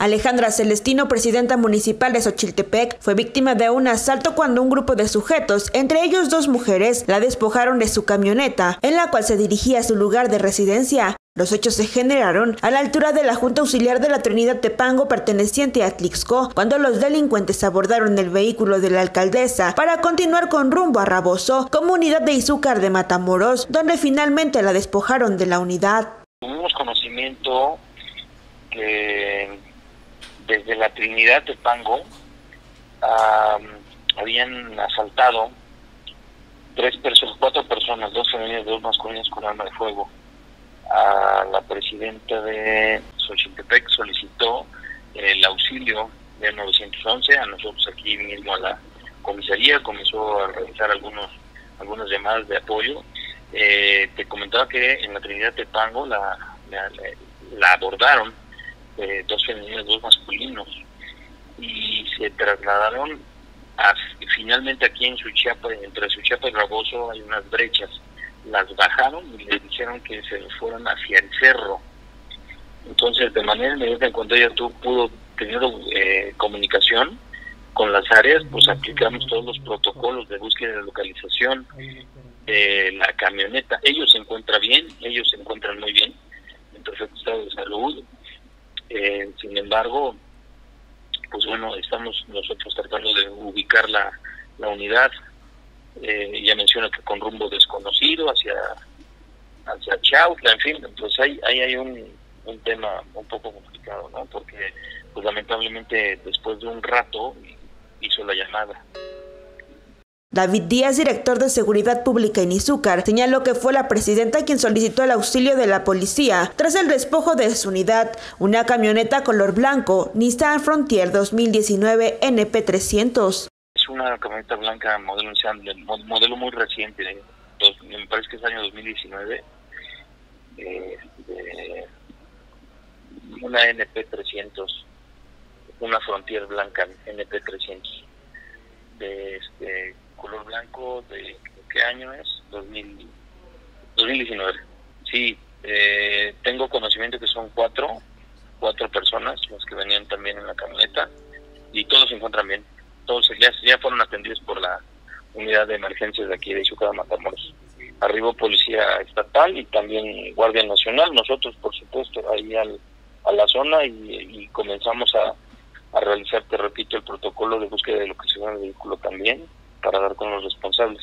Alejandra Celestino, presidenta municipal de Xochiltepec, fue víctima de un asalto cuando un grupo de sujetos, entre ellos dos mujeres, la despojaron de su camioneta, en la cual se dirigía a su lugar de residencia. Los hechos se generaron a la altura de la Junta Auxiliar de la Trinidad Tepango perteneciente a Tlixco, cuando los delincuentes abordaron el vehículo de la alcaldesa para continuar con rumbo a Raboso, comunidad de Izúcar de Matamoros, donde finalmente la despojaron de la unidad. Tuvimos conocimiento que desde la Trinidad de Pango habían asaltado tres personas, cuatro personas, dos femeninas, dos masculinas con arma de fuego. A la presidenta de Xochitepec solicitó el auxilio de 911, a nosotros aquí mismo a la comisaría, comenzó a realizar algunos algunas llamadas de apoyo. Eh, te comentaba que en la Trinidad de Pango la, la abordaron eh, dos femeninos, dos masculinos, y se trasladaron a, finalmente aquí en Suchiapa, entre Suchiapa y Raboso hay unas brechas, las bajaron y les dijeron que se fueran hacia el cerro. Entonces, de manera inmediata, en cuanto ella tuvo, pudo tener eh, comunicación con las áreas, pues aplicamos todos los protocolos de búsqueda de localización de la camioneta. Ellos se encuentran bien, ellos se encuentran muy bien, en perfecto estado de salud, eh, sin embargo, pues bueno, estamos nosotros tratando de ubicar la, la unidad. Eh, ya menciona que con rumbo desconocido hacia hacia Chautla, en fin, pues ahí, ahí hay un, un tema un poco complicado, ¿no? Porque pues lamentablemente después de un rato hizo la llamada. David Díaz, director de Seguridad Pública en Izúcar, señaló que fue la presidenta quien solicitó el auxilio de la policía tras el despojo de su unidad, una camioneta color blanco Nissan Frontier 2019 NP300. Es una camioneta blanca modelo, modelo muy reciente, me parece que es año 2019, eh, una NP300, una Frontier blanca NP300. De este, color blanco de qué año es 2000, 2019 sí eh, tengo conocimiento que son cuatro cuatro personas las que venían también en la camioneta y todos se encuentran bien. Todos ya, ya fueron atendidos por la unidad de emergencias de aquí de Ciudad Matamoros. Arribó policía estatal y también guardia nacional. Nosotros por supuesto ahí al, a la zona y, y comenzamos a, a realizar, te repito, el protocolo de búsqueda de locación del vehículo también para dar con los responsables.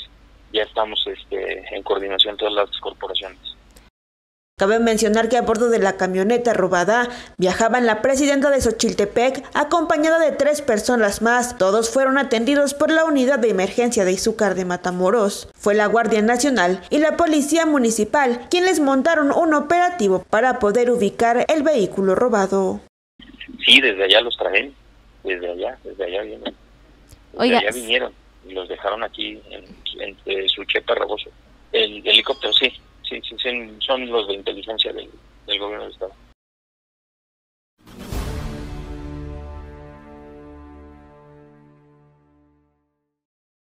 Ya estamos este, en coordinación todas las corporaciones. Cabe mencionar que a bordo de la camioneta robada viajaban la presidenta de Xochiltepec acompañada de tres personas más. Todos fueron atendidos por la unidad de emergencia de Izúcar de Matamoros. Fue la Guardia Nacional y la Policía Municipal quienes montaron un operativo para poder ubicar el vehículo robado. Sí, desde allá los trajen, desde allá, desde allá vienen. Desde allá vinieron los dejaron aquí en, en, su chepa Raboso. El, helicóptero, sí, sí, sí, son los de inteligencia del gobierno del Estado.